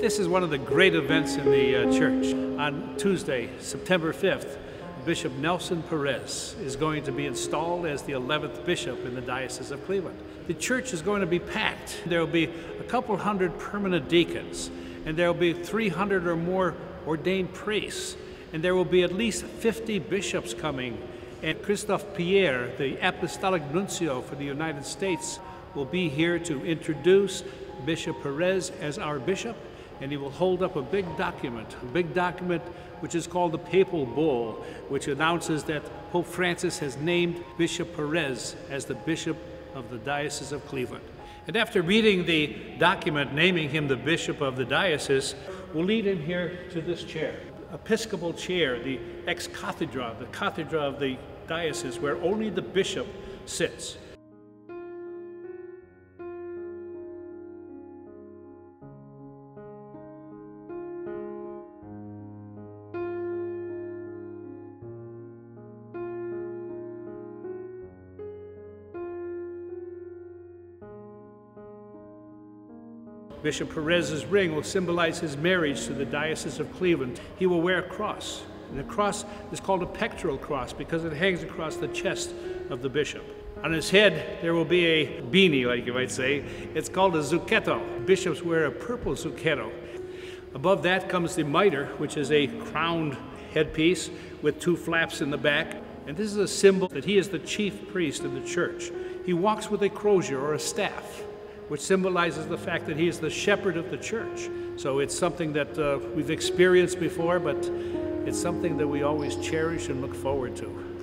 This is one of the great events in the uh, church. On Tuesday, September 5th, Bishop Nelson Perez is going to be installed as the 11th bishop in the Diocese of Cleveland. The church is going to be packed. There will be a couple hundred permanent deacons, and there will be 300 or more ordained priests, and there will be at least 50 bishops coming. And Christophe Pierre, the Apostolic Nuncio for the United States, will be here to introduce Bishop Perez as our bishop, and he will hold up a big document, a big document which is called the Papal Bull, which announces that Pope Francis has named Bishop Perez as the bishop of the Diocese of Cleveland. And after reading the document naming him the bishop of the diocese, we'll lead him here to this chair, Episcopal chair, the ex cathedra, the cathedra of the diocese, where only the bishop sits. Bishop Perez's ring will symbolize his marriage to the Diocese of Cleveland. He will wear a cross. And the cross is called a pectoral cross because it hangs across the chest of the bishop. On his head, there will be a beanie, like you might say. It's called a zucchetto. Bishops wear a purple zucchetto. Above that comes the mitre, which is a crowned headpiece with two flaps in the back. And this is a symbol that he is the chief priest in the church. He walks with a crozier or a staff which symbolizes the fact that he is the shepherd of the church. So it's something that uh, we've experienced before, but it's something that we always cherish and look forward to.